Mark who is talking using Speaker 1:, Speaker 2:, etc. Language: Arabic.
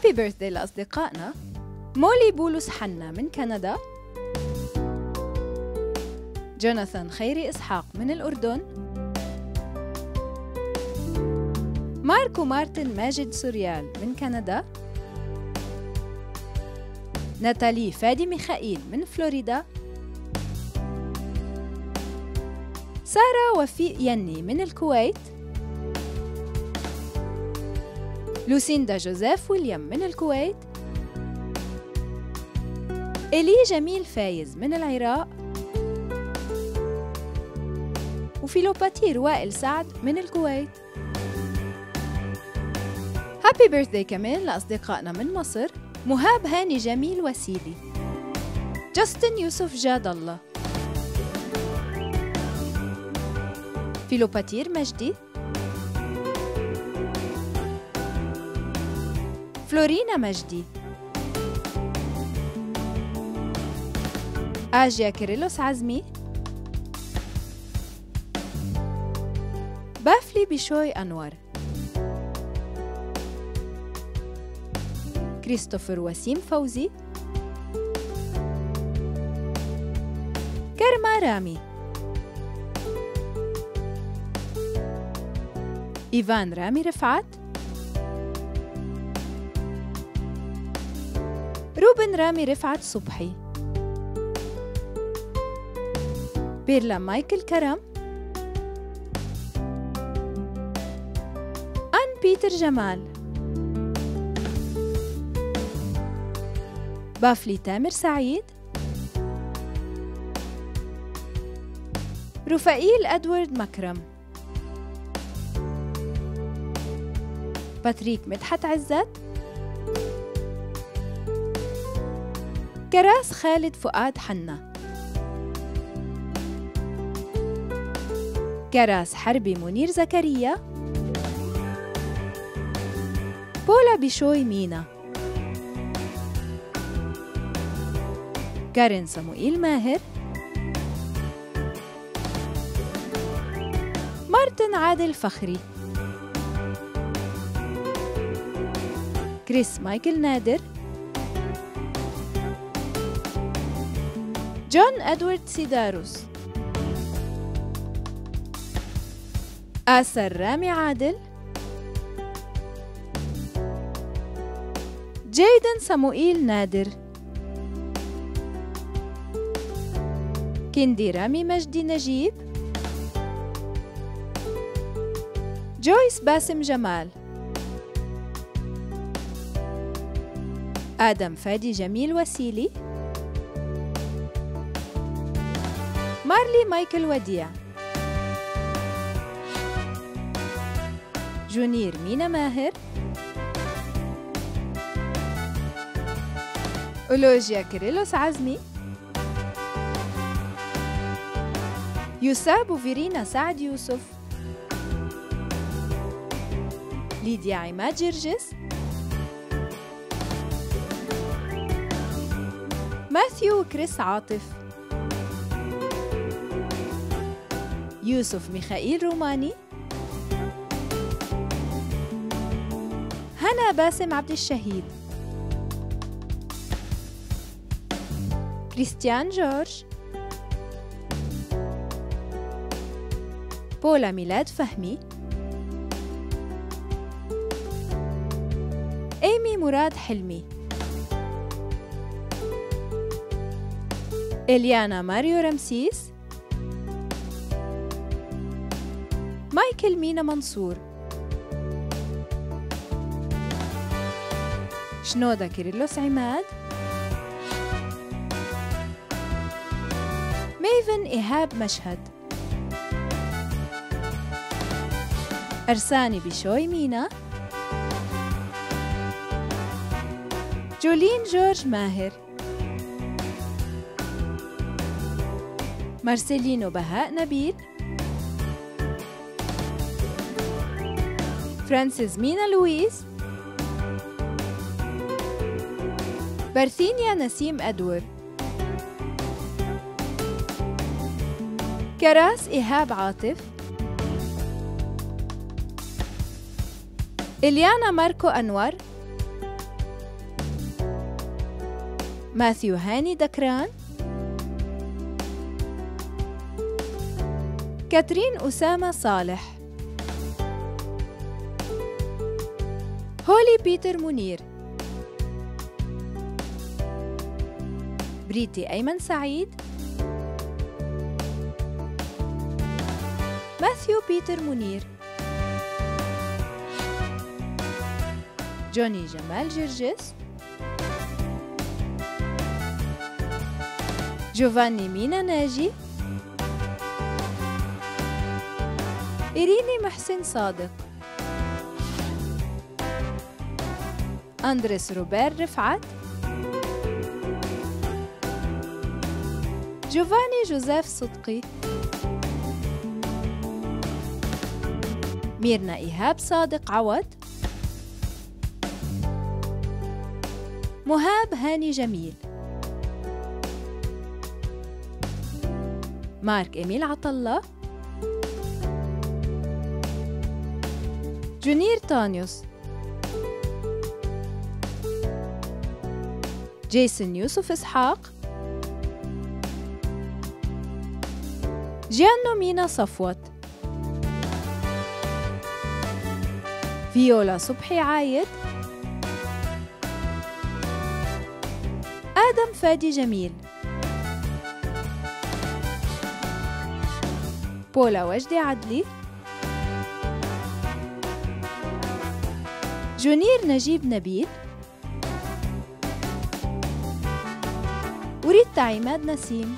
Speaker 1: Happy Birthday لأصدقائنا. مولي بولس حنا من كندا. جوناثان خيري إسحاق من الأردن. ماركو مارتن ماجد سوريال من كندا. ناتالي فادي ميخائيل من فلوريدا. سارة وفيق يني من الكويت. لوسيندا جوزيف ويليام من الكويت. إلي جميل فايز من العراق. وفيلوباتير وائل سعد من الكويت. Happy Birthday كمان لأصدقائنا من مصر. مهاب هاني جميل وسيلي. جاستن يوسف جاد الله. فيلوباتير مجدي. فلورينا مجدي. آجيا كيريلوس عزمي. بافلي بشوي أنور كريستوفر وسيم فوزي. كرما رامي. إيفان رامي رفعت. روبن رامي رفعت صبحي. بيرلا مايكل كرم. أن بيتر جمال. بافلي تامر سعيد. رفائيل أدوارد مكرم. باتريك مدحت عزت. كراس خالد فؤاد حنا. كراس حربي منير زكريا. بولا بشوي مينا. كارين صموئيل ماهر. مارتن عادل فخري. كريس مايكل نادر. جون أدوارد سيداروس. آسر رامي عادل. جيدن صموئيل نادر. كندي رامي مجدي نجيب. جويس باسم جمال. آدم فادي جميل وسيلي. مارلي مايكل وديع. جونير مينا ماهر. أولوجيا كيريلوس عزمي. يساب وفيرينا سعد يوسف. ليديا عماد جرجس. ماثيو وكريس عاطف. يوسف ميخائيل روماني. هنا باسم عبد الشهيد. كريستيان جورج. بولا ميلاد فهمي. إيمي مراد حلمي. إليانا ماريو رمسيس. مايكل مينا منصور. شنودا كيرلس عماد. ميفن إيهاب مشهد. أرساني بشوي مينا. جولين جورج ماهر. مارسيلينو بهاء نبيل. فرانسيس مينا لويس برثينيا نسيم أدور كراس إيهاب عاطف إليانا ماركو أنور ماثيو هاني دكران كاترين أسامة صالح هولي بيتر منير بريتي أيمن سعيد. ماثيو بيتر منير جوني جمال جرجس. جوفاني مينا ناجي. إيريني محسن صادق. أندريس روبير رفعت. جوفاني جوزيف صدقي. ميرنا إيهاب صادق عوض. مهاب هاني جميل. مارك إميل عطلة جونير تانيوس جيسون يوسف إسحاق. جيانو مينا صفوت. فيولا صبحي عايد. آدم فادي جميل. بولا وجدي عدلي. جونير نجيب نبيل. وريتا عماد نسيم.